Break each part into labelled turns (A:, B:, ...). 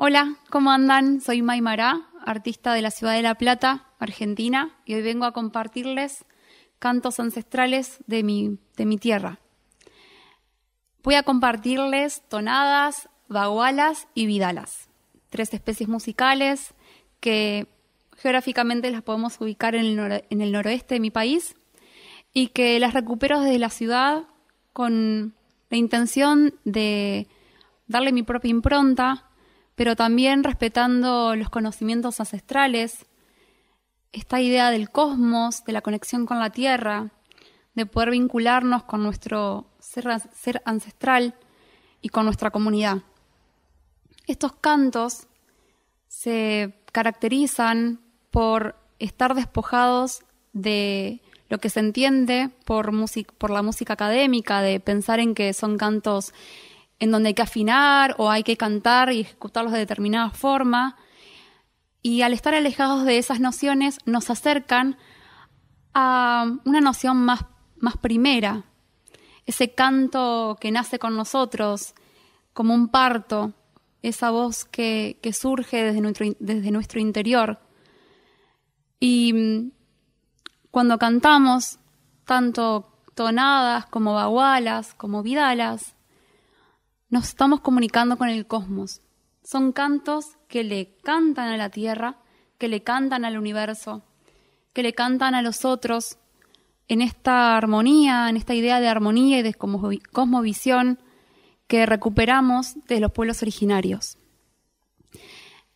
A: Hola, ¿cómo andan? Soy Maymara, artista de la ciudad de La Plata, Argentina, y hoy vengo a compartirles cantos ancestrales de mi, tierra. Voy a compartirles tonadas, bagualas y vidalas, tres especies musicales que geográficamente las podemos ubicar en el noroeste de mi país y que las recupero desde la ciudad con la intención de darle mi propia impronta, pero también respetando los conocimientos ancestrales, esta idea del cosmos, de la conexión con la Tierra, de poder vincularnos con nuestro ser, ancestral y con nuestra comunidad. Estos cantos se caracterizan por estar despojados de lo que se entiende por, por la música académica, de pensar en que son cantos en donde hay que afinar o hay que cantar y ejecutarlos de determinada forma. Y al estar alejados de esas nociones nos acercan a una noción más, más primera, ese canto que nace con nosotros como un parto, esa voz que, que surge desde nuestro, desde nuestro interior. Y mm, cuando cantamos, tanto tonadas como bagualas, como vidalas, nos estamos comunicando con el cosmos. Son cantos que le cantan a la tierra, que le cantan al universo, que le cantan a los otros en esta armonía, en esta idea de armonía y de cosmovisión que recuperamos de los pueblos originarios.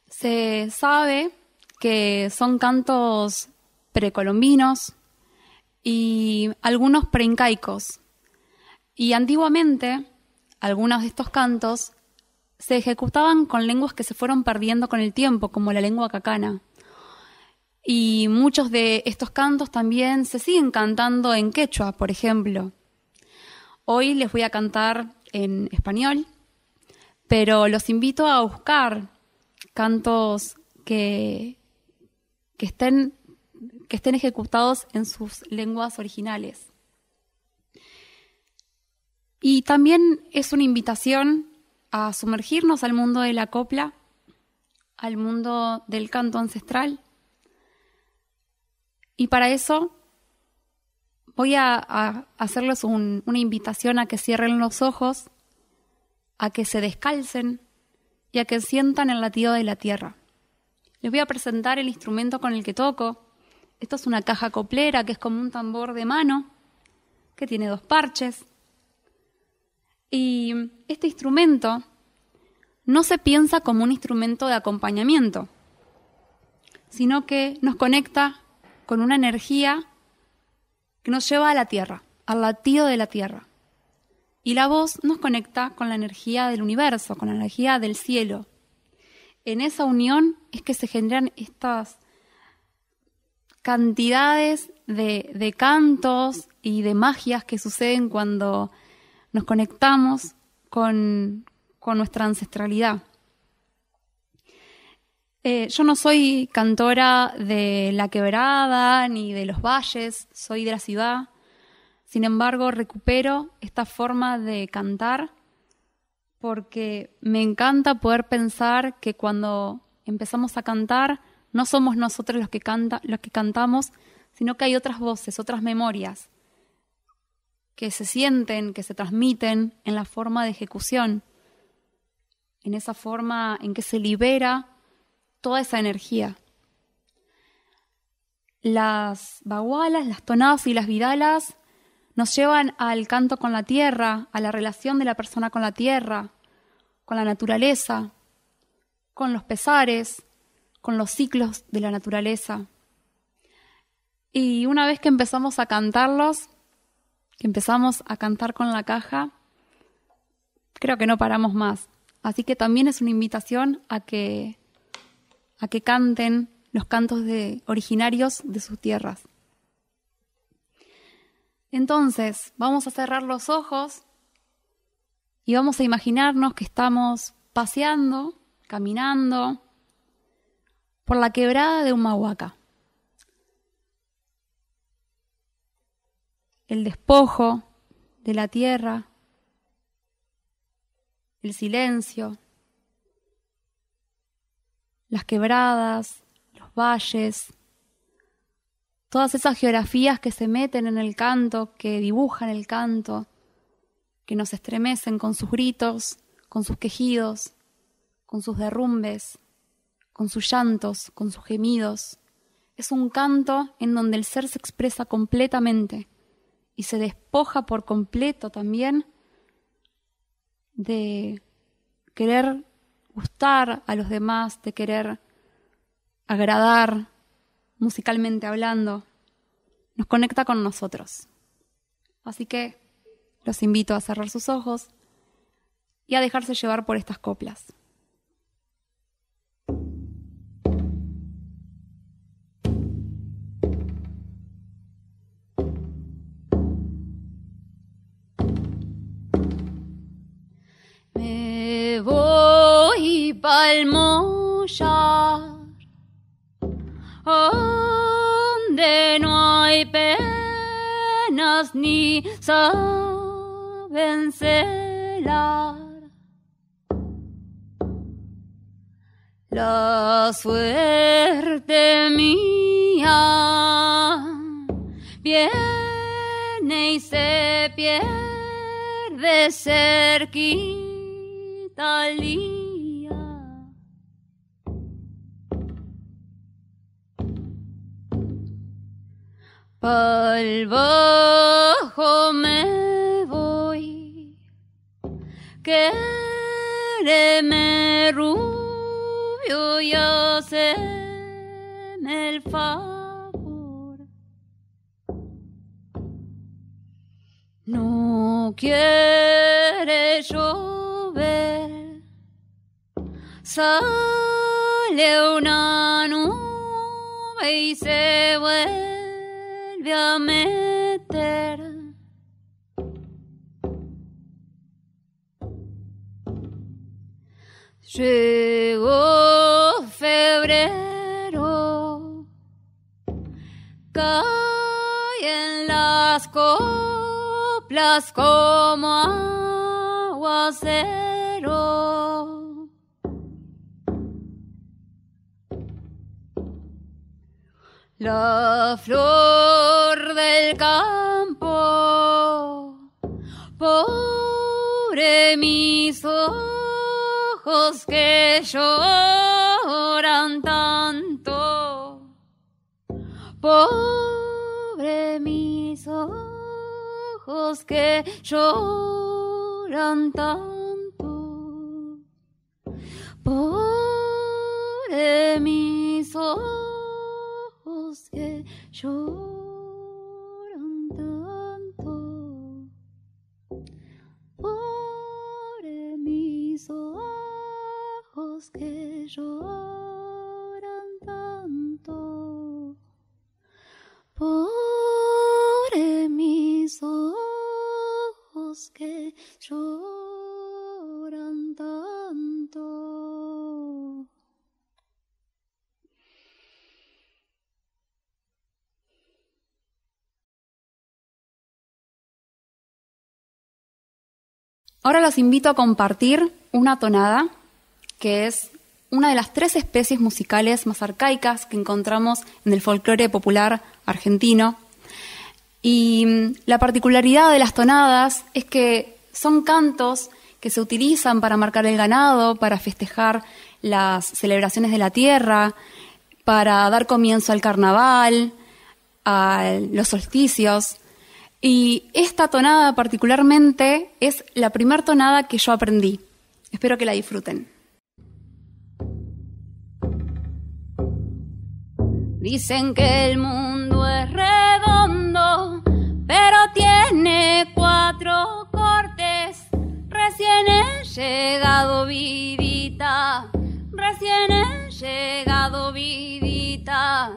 A: Se sabe que son cantos precolombinos y algunos preincaicos. Y antiguamente algunos de estos cantos se ejecutaban con lenguas que se fueron perdiendo con el tiempo, como la lengua cacana. Y muchos de estos cantos también se siguen cantando en quechua, por ejemplo. Hoy les voy a cantar en español, pero los invito a buscar cantos que, estén, que estén ejecutados en sus lenguas originales. Y también es una invitación a sumergirnos al mundo de la copla, al mundo del canto ancestral. Y para eso voy a, hacerles una invitación a que cierren los ojos, a que se descalcen y a que sientan el latido de la tierra. Les voy a presentar el instrumento con el que toco. Esto es una caja coplera que es como un tambor de mano, que tiene dos parches. Y este instrumento no se piensa como un instrumento de acompañamiento, sino que nos conecta con una energía que nos lleva a la tierra, al latido de la tierra. Y la voz nos conecta con la energía del universo, con la energía del cielo. En esa unión es que se generan estas cantidades de, de cantos y de magias que suceden cuando nos conectamos con, nuestra ancestralidad. Eh, yo no soy cantora de la quebrada ni de los valles, soy de la ciudad. Sin embargo, recupero esta forma de cantar porque me encanta poder pensar que cuando empezamos a cantar no somos nosotros los que, los que cantamos, sino que hay otras voces, otras memorias, que se sienten, que se transmiten en la forma de ejecución, en esa forma en que se libera toda esa energía. Las bagualas, las tonadas y las vidalas nos llevan al canto con la tierra, a la relación de la persona con la tierra, con la naturaleza, con los pesares, con los ciclos de la naturaleza. Y una vez que empezamos a cantarlos, empezamos a cantar con la caja, creo que no paramos más. Así que también es una invitación a que, a que canten los cantos de, originarios de sus tierras. Entonces, vamos a cerrar los ojos y vamos a imaginarnos que estamos paseando, caminando por la quebrada de Humahuaca. El despojo de la tierra, el silencio,
B: las quebradas, los valles, todas esas geografías que se meten en el canto, que dibujan el canto, que nos estremecen con sus gritos, con sus quejidos, con sus derrumbes, con sus llantos, con sus gemidos. Es un canto en donde el ser se expresa completamente y se despoja por completo también de querer gustar a los demás, de querer agradar musicalmente hablando, nos conecta con nosotros. Así que los invito a cerrar sus ojos y a dejarse llevar por estas coplas. Me voy palmollar donde no hay penas ni saben celar. La suerte mía viene y se pierde cerquita al Al bajo me voy, me rubio y haceme el favor. No quiere llover, sale una nube y se vuelve a meter. Llegó febrero, caen las coplas como aguacero. La flor del campo, pobre mis ojos que lloran tanto, pobre mis ojos que lloran tanto, que Ahora los invito a compartir una tonada, que es una de las tres especies musicales más arcaicas que encontramos en el folclore popular argentino. Y mm, la particularidad de las tonadas es que son cantos que se utilizan para marcar el ganado, para festejar las celebraciones de la tierra, para dar comienzo al carnaval, a los solsticios. Y esta tonada particularmente es la primera tonada que yo aprendí. Espero que la disfruten. Dicen que el mundo es redondo, pero tiene cuatro cortes. Recién he llegado vidita, recién he llegado vidita.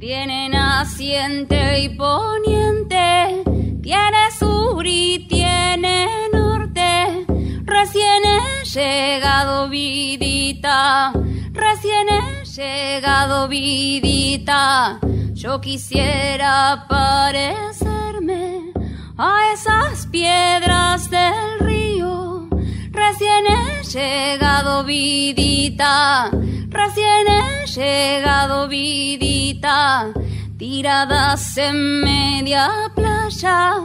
B: Tiene naciente y poniente tiene sur y tiene norte. Recién he llegado vidita, recién he llegado vidita. Yo quisiera parecerme a esas piedras del río. Recién he llegado, vidita, recién he llegado, vidita, tiradas en media playa,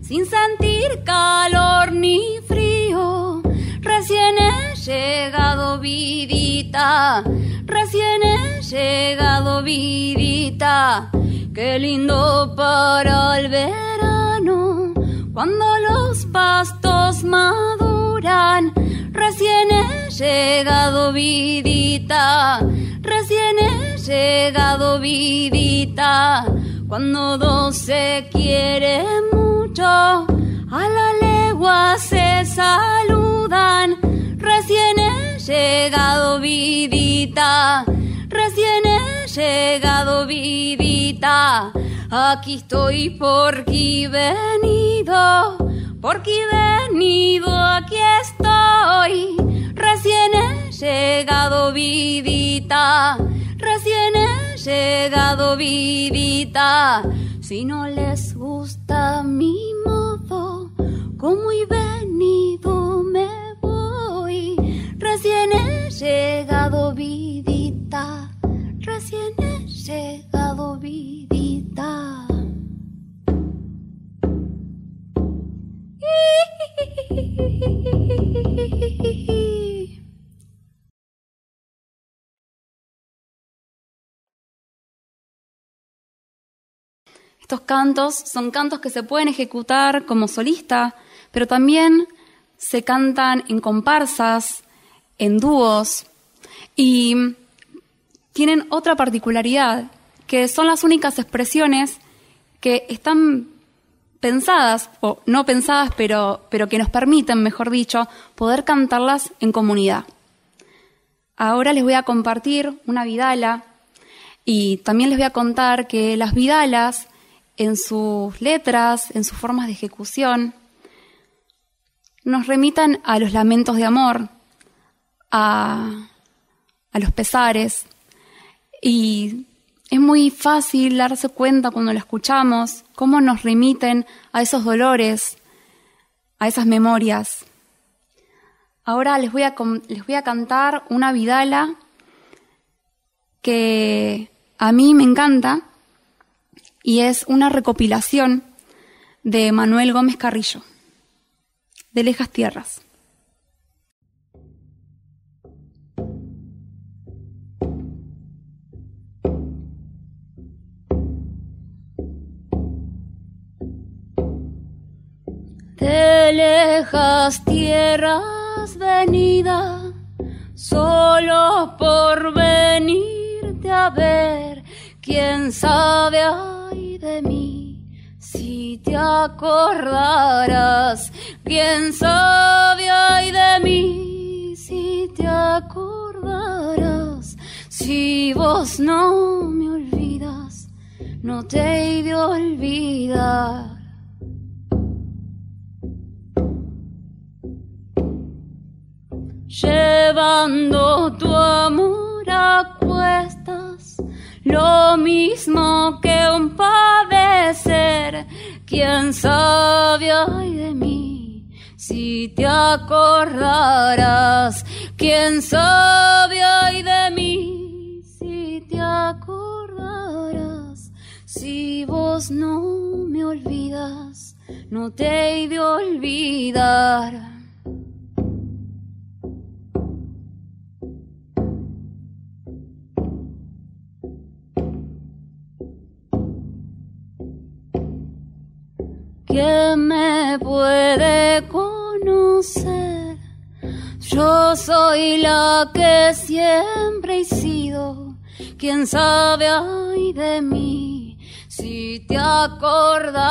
B: sin sentir calor ni frío. Recién he llegado, vidita, recién he llegado, vidita, qué lindo para el verano, cuando los pastos maduran. Recién he llegado, vidita, recién he llegado, vidita, cuando dos se quieren mucho, a la legua se saludan. Recién he llegado, vidita, recién he llegado, vidita, aquí estoy porque venido, porque venido, aquí estoy. Recién he llegado, vidita, recién he llegado, vidita. Si no les gusta mi modo, como he venido me voy. Recién he llegado, he Estos cantos son cantos que se pueden ejecutar como solista, pero también se cantan en comparsas, en dúos, y tienen otra particularidad, que son las únicas expresiones que están pensadas, o no pensadas, pero, que nos permiten, mejor dicho, poder cantarlas en comunidad. Ahora les voy a compartir una vidala y también les voy a contar que las vidalas en sus letras, en sus formas de ejecución, nos remitan a los lamentos de amor, a, a los pesares, y es muy fácil darse cuenta cuando lo escuchamos cómo nos remiten a esos dolores, a esas memorias. Ahora les voy a, les voy a cantar una vidala que a mí me encanta y es una recopilación de Manuel Gómez Carrillo, de Lejas Tierras. De lejas tierras venida, solo por venirte a ver, quién sabe ay de mí, si te acordarás, quién sabe ay de mí, si te acordarás, si vos no me olvidas, no te he de olvidar. Llevando tu amor a cuestas, lo mismo que un padecer. ¿Quién sabe de mí? Si te acordarás, ¿quién sabe de mí? Si te acordarás, si vos no me olvidas, no te he de olvidar. ¿Quién me puede conocer? Yo soy la que siempre he sido. ¿Quién sabe ay de mí? Si te acordarás,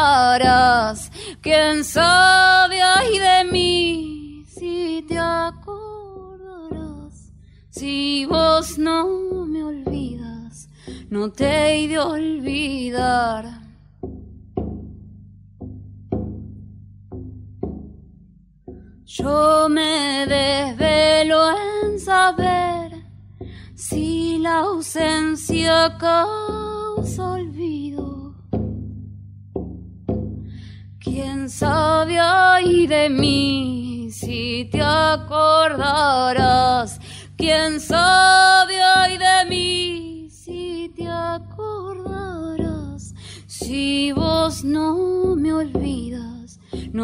B: ¿quién sabe ay de mí? Si te acordarás, si vos no me olvidas, no te he de olvidar. Yo me desvelo en saber si la ausencia causa olvido. ¿Quién sabe ay de mí si te acordarás. ¿Quién sabe ay de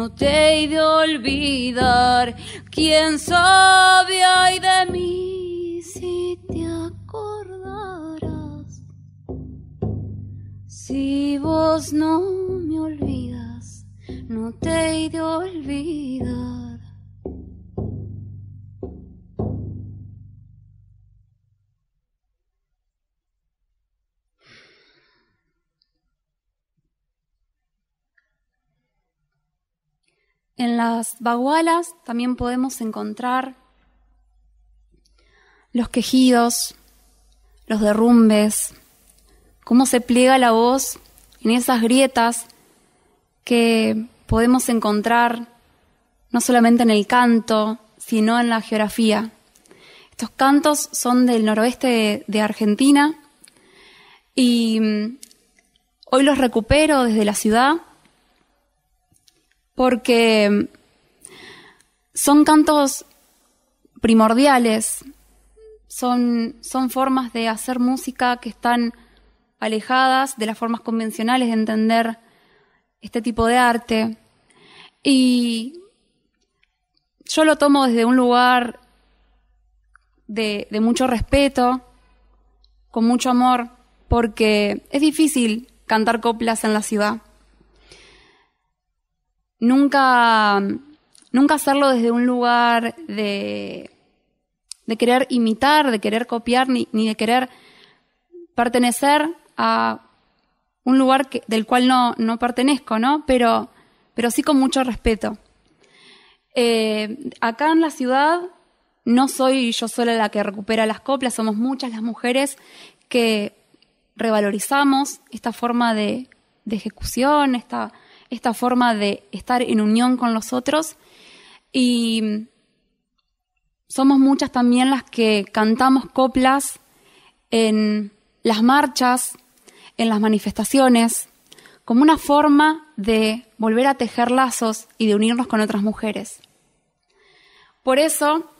B: no te he de olvidar. ¿Quién sabe ay de mí si te acordarás? Si vos no me olvidas, no te he de olvidar. En las bagualas también podemos encontrar los quejidos, los derrumbes, cómo se pliega la voz en esas grietas que podemos encontrar no solamente en el canto, sino en la geografía. Estos cantos son del noroeste de, Argentina y mm, hoy los recupero desde la ciudad porque son cantos primordiales, son, son formas de hacer música que están alejadas de las formas convencionales de entender este tipo de arte. Y yo lo tomo desde un lugar de, de, mucho respeto, con mucho amor, porque es difícil cantar coplas en la ciudad nunca, nunca hacerlo desde un lugar de, de querer imitar, de querer copiar, ni, ni de querer pertenecer a un lugar del cual no, no pertenezco, ¿no? Pero, pero sí con mucho respeto. Eh, acá en la ciudad no soy yo sola la que recupera las coplas, somos muchas las mujeres que revalorizamos esta forma de, de ejecución, esta, esta forma de estar en unión con los otros y somos muchas también las que cantamos coplas en las marchas, en las manifestaciones, como una forma de volver a tejer lazos y de unirnos con otras mujeres. Por eso,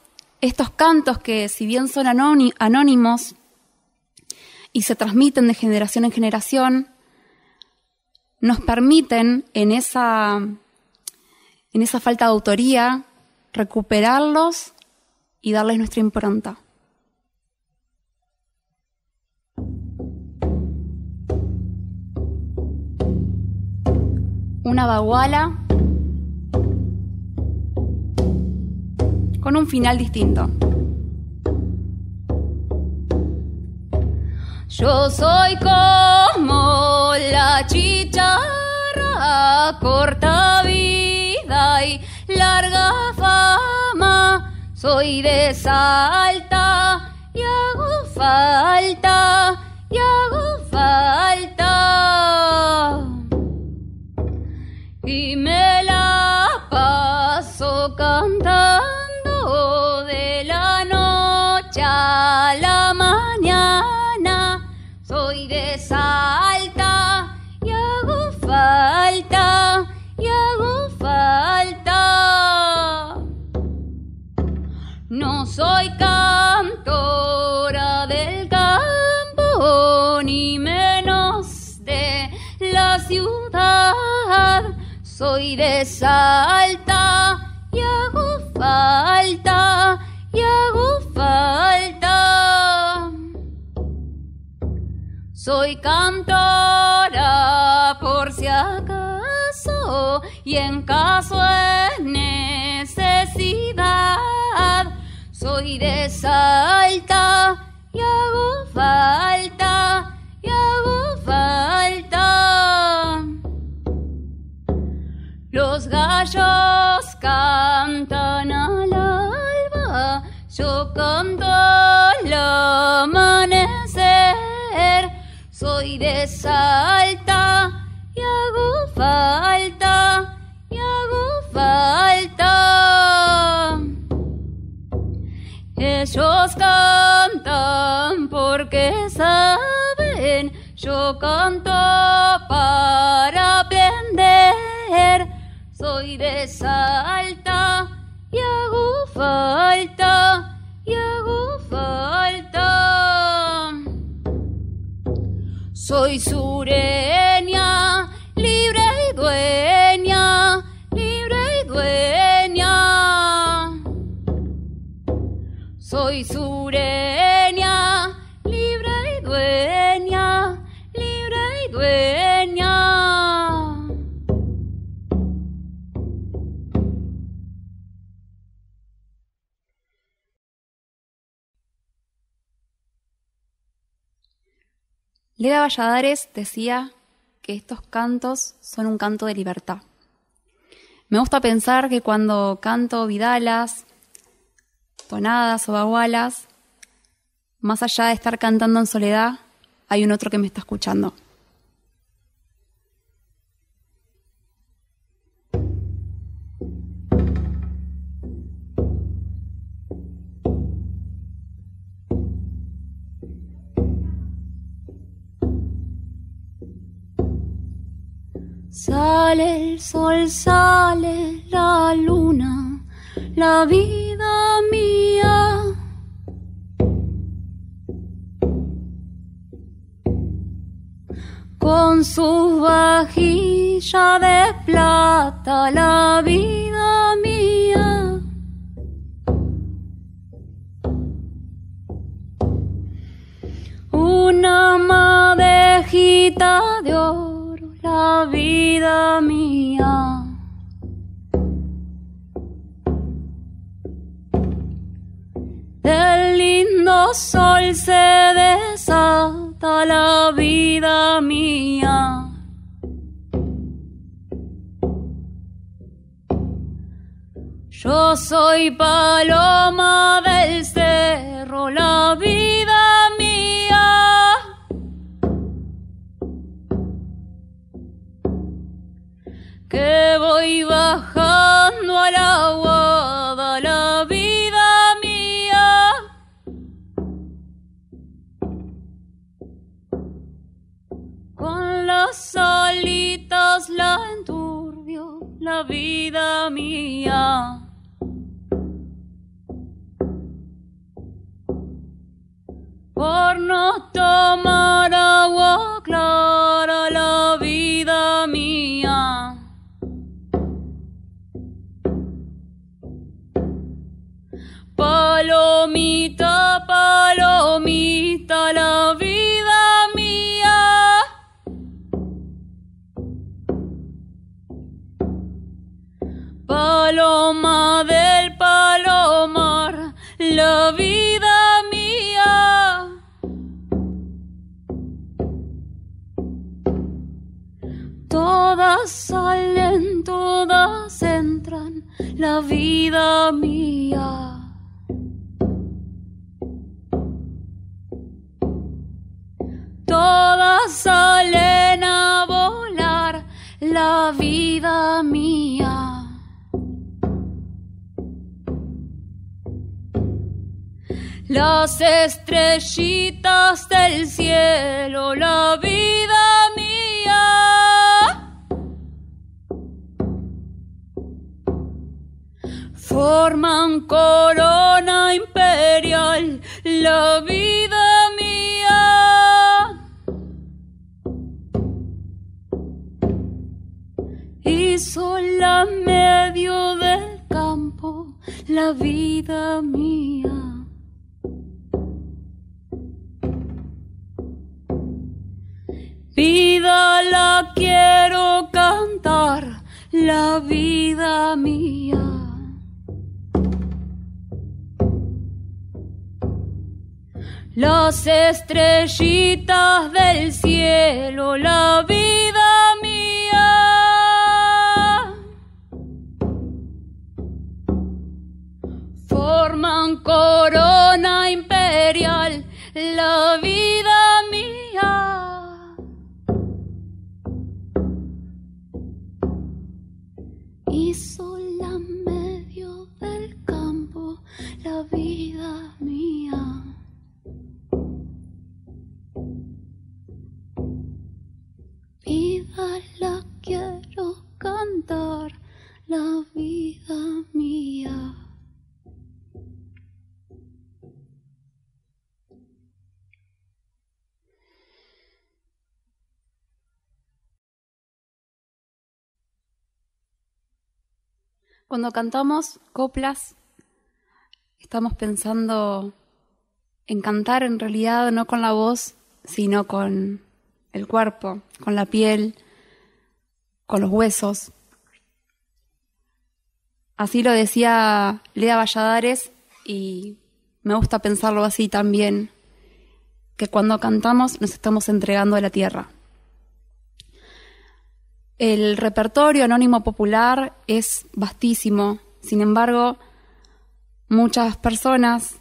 B: estos cantos que si bien son anónimos y se transmiten de generación en generación, nos permiten en esa, en esa falta de autoría recuperarlos y darles nuestra impronta. Una baguala con un final distinto. Yo soy como corta vida y larga fama. Soy de Salta y hago falta, y hago falta. Y me la paso cantando Soy de Salta y hago falta, y hago falta. Soy cantora por si acaso y en caso de necesidad. Soy de Salta y hago falta, Los gallos cantan al alba, yo canto al amanecer. Soy de Salta y hago falta, y hago falta. Ellos cantan porque saben, yo canto para aprender. Soy de Salta y hago falta y hago falta. Soy sureña, Leda Valladares decía que estos cantos son un canto de libertad. Me gusta pensar que cuando canto vidalas, tonadas o bagualas, más allá de estar cantando en soledad, hay un otro que me está escuchando. Sale el sol, sale la luna, la vida mía. Con su vajilla de plata, la vida mía. Una madejita la vida mía. Del lindo sol se desata la vida mía. Yo soy paloma del cerro, la vida Que voy bajando a la guada, la vida mía. Con las alitas la enturbio, la vida mía. Salen, todas entran, la vida mía. Todas salen a volar, la vida mía. Las estrellitas del cielo, la vida mía. Forman corona imperial, la vida mía. Y sola medio del campo, la vida mía. Vida la quiero cantar, la vida mía. Las estrellitas del cielo, la vida mía. Forman corona imperial, la vida Cuando cantamos coplas, estamos pensando en cantar en realidad no con la voz, sino con el cuerpo, con la piel, con los huesos. Así lo decía Lea Valladares y me gusta pensarlo así también, que cuando cantamos nos estamos entregando a la tierra. El repertorio anónimo popular es vastísimo, sin embargo, muchas personas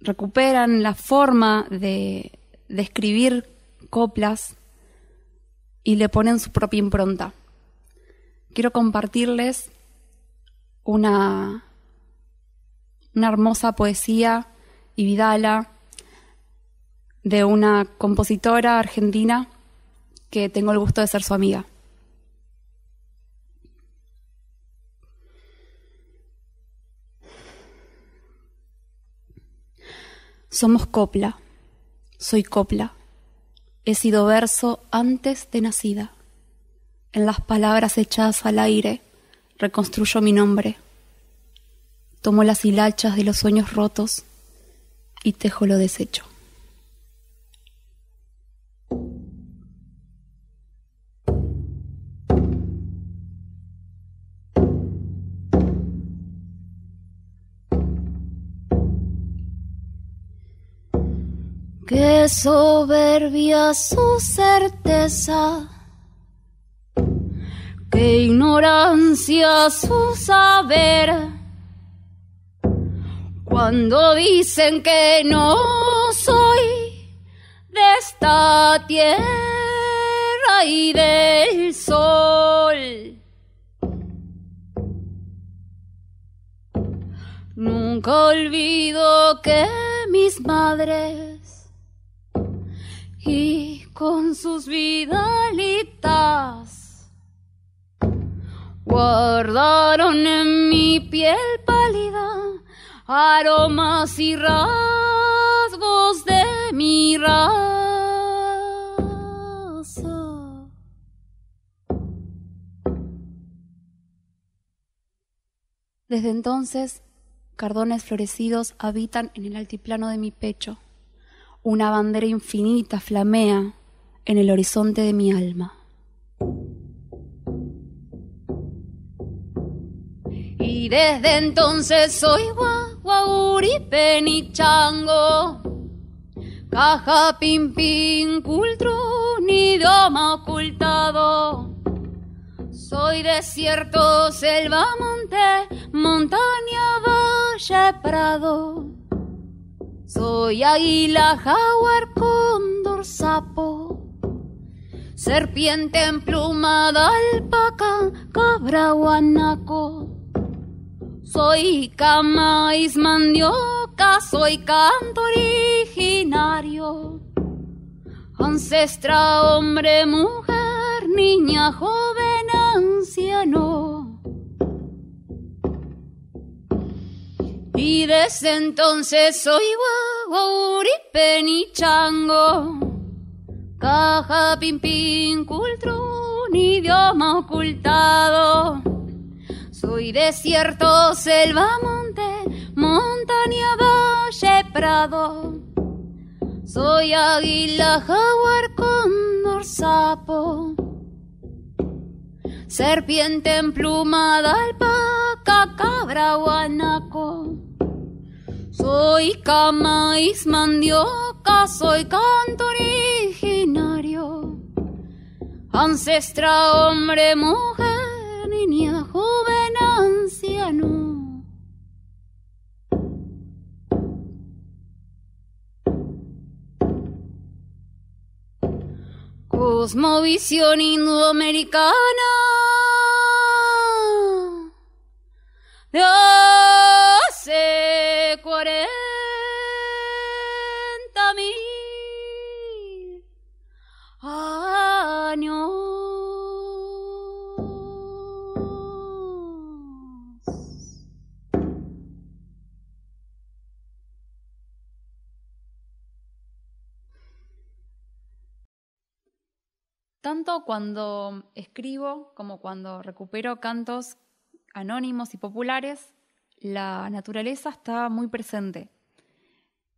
B: recuperan la forma de, escribir coplas y le ponen su propia impronta. Quiero compartirles una, una hermosa poesía y vidala de una compositora argentina que tengo el gusto de ser su amiga. Somos copla, soy copla, he sido verso antes de nacida. En las palabras echadas al aire reconstruyo mi nombre. Tomo las hilachas de los sueños rotos y tejo lo deshecho. Soberbia su certeza, qué ignorancia su saber. Cuando dicen que no soy de esta tierra y del sol. Nunca olvido que mis madres y con sus vidalitas guardaron en mi piel pálida aromas y rasgos de mi raza. Desde entonces, cardones florecidos habitan en el altiplano de mi pecho una bandera infinita flamea en el horizonte de mi alma. Y desde entonces soy guaguauri chango, caja pim pim cultrún idioma ocultado. Soy desierto, selva, monte, montaña, valle, prado soy águila, jaguar, cóndor, sapo, serpiente emplumada, alpaca, cabra, guanaco. Soy cama, mandioca, soy canto originario, ancestra, hombre, mujer, niña, joven, anciano Y desde entonces soy y chango, caja pim pim cultrún, idioma ocultado. Soy desierto, selva, monte, montaña, valle, prado. Soy águila, jaguar, cóndor, sapo. Serpiente emplumada, alpaca, cabra, guanaco soy camaís mandioca, soy canto originario, ancestra, hombre, mujer, niña, joven, anciano. Cosmovisión indoamericana. Tanto cuando escribo como cuando recupero cantos
A: anónimos y populares, la naturaleza está muy presente.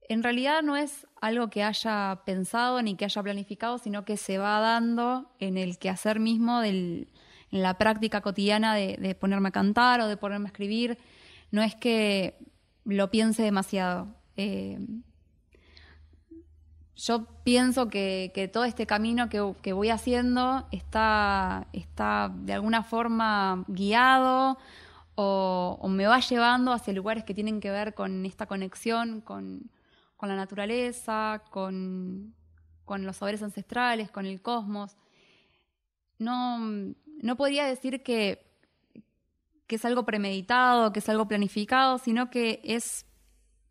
A: En realidad no es algo que haya pensado ni que haya planificado, sino que se va dando en el quehacer mismo, en la práctica cotidiana de, ponerme a cantar o de ponerme a escribir. No es que lo piense demasiado. Eh, yo pienso que, todo este camino que, voy haciendo está, de alguna forma guiado o, me va llevando hacia lugares que tienen que ver con esta conexión con, la naturaleza, con, los saberes ancestrales, con el cosmos. No, no podría decir que, que es algo premeditado, que es algo planificado, sino que es,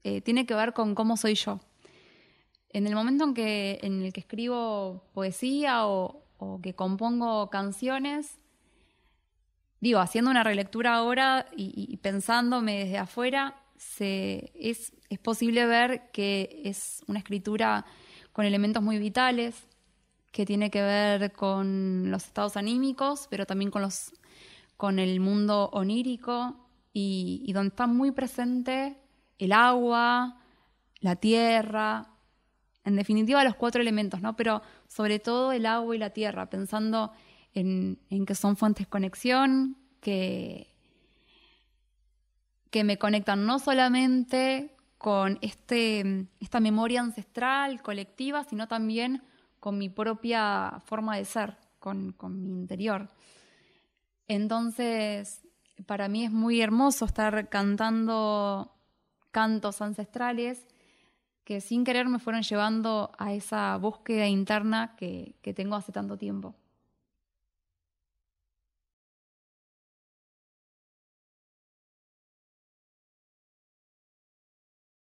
A: eh, tiene que ver con cómo soy yo. En el momento en, que, el que escribo poesía o, que compongo canciones, digo, haciendo una relectura ahora y, pensándome desde afuera, es, posible ver que es una escritura con elementos muy vitales, que tiene que ver con los estados anímicos, pero también con, el mundo onírico y donde está muy presente el agua, la tierra, en definitiva los cuatro elementos, ¿no? Pero sobre todo el agua y la tierra, pensando en, que son fuentes de conexión, que, que me conectan no solamente con este, esta memoria ancestral, colectiva, sino también con mi propia forma de ser, con, con mi interior. Entonces, para mí es muy hermoso estar cantando cantos ancestrales que sin querer me fueron llevando a esa búsqueda interna que, tengo hace tanto tiempo.